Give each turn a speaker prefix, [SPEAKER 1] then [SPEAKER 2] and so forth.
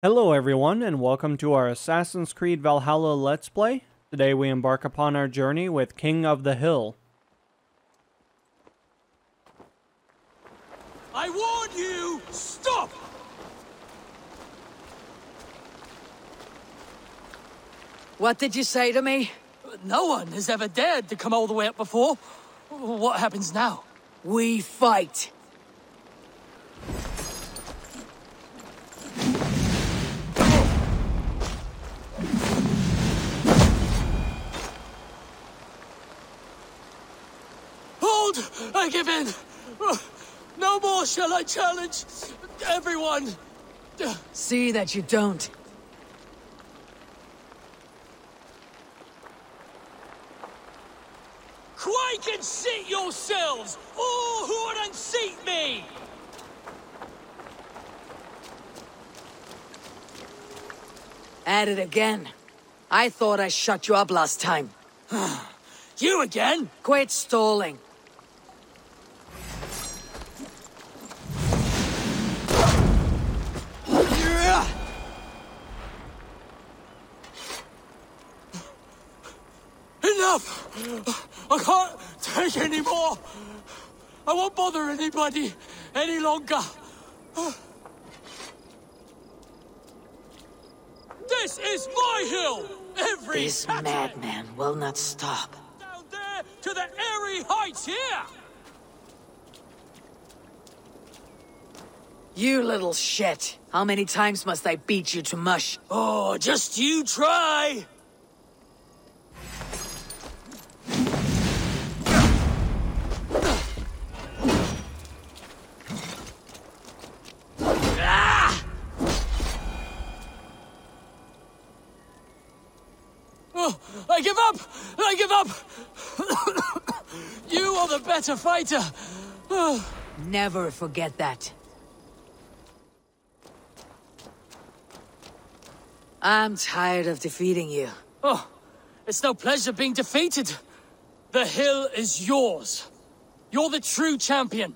[SPEAKER 1] Hello, everyone, and welcome to our Assassin's Creed Valhalla Let's Play. Today we embark upon our journey with King of the Hill.
[SPEAKER 2] I warn you! Stop!
[SPEAKER 3] What did you say to me?
[SPEAKER 2] No one has ever dared to come all the way up before. What happens now?
[SPEAKER 3] We fight.
[SPEAKER 2] I give in! No more shall I challenge everyone!
[SPEAKER 3] See that you don't.
[SPEAKER 2] Quake and seat yourselves! All who would unseat me!
[SPEAKER 3] At it again. I thought I shut you up last time.
[SPEAKER 2] You again?
[SPEAKER 3] Quit stalling.
[SPEAKER 2] Enough! I can't take any more! I won't bother anybody any longer! This is my hill! Every
[SPEAKER 3] This
[SPEAKER 2] Saturday!
[SPEAKER 3] madman will not stop.
[SPEAKER 2] Down there to the airy heights here!
[SPEAKER 3] You little shit. How many times must I beat you to mush?
[SPEAKER 2] Oh, just you try! I give up! I give up! you are the better fighter!
[SPEAKER 3] Never forget that. I'm tired of defeating you.
[SPEAKER 2] Oh, it's no pleasure being defeated. The hill is yours. You're the true champion,